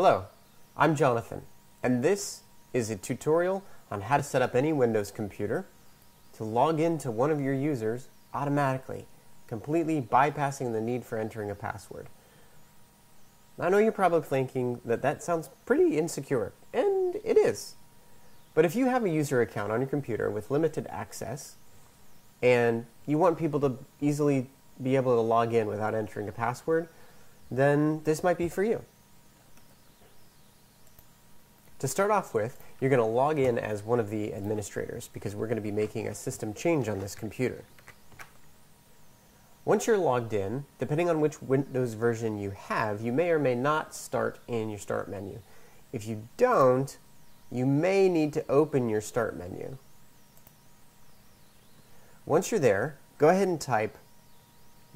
Hello, I'm Jonathan, and this is a tutorial on how to set up any Windows computer to log into one of your users automatically, completely bypassing the need for entering a password. I know you're probably thinking that that sounds pretty insecure, and it is. But if you have a user account on your computer with limited access, and you want people to easily be able to log in without entering a password, then this might be for you. To start off with, you're going to log in as one of the administrators because we're going to be making a system change on this computer. Once you're logged in, depending on which Windows version you have, you may or may not start in your Start menu. If you don't, you may need to open your Start menu. Once you're there, go ahead and type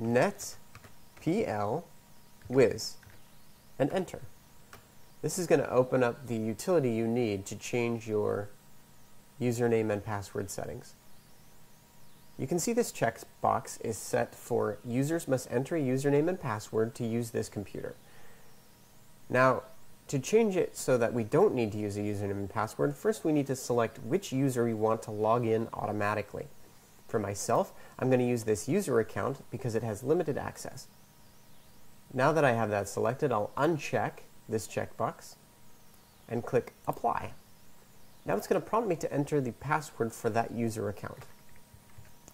netpl wiz and enter. This is going to open up the utility you need to change your username and password settings. You can see this checkbox is set for users must enter username and password to use this computer. Now, to change it so that we don't need to use a username and password, first we need to select which user we want to log in automatically. For myself, I'm going to use this user account because it has limited access. Now that I have that selected, I'll uncheck this checkbox and click Apply. Now it's going to prompt me to enter the password for that user account.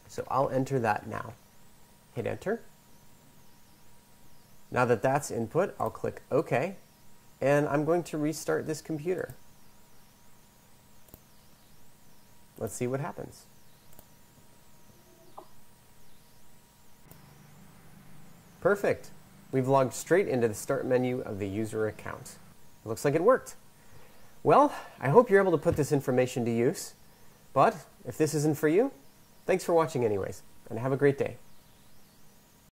So I'll enter that now. Hit Enter. Now that that's input, I'll click OK, and I'm going to restart this computer. Let's see what happens. Perfect. We've logged straight into the start menu of the user account. It looks like it worked. Well, I hope you're able to put this information to use. But if this isn't for you, thanks for watching anyways, and have a great day.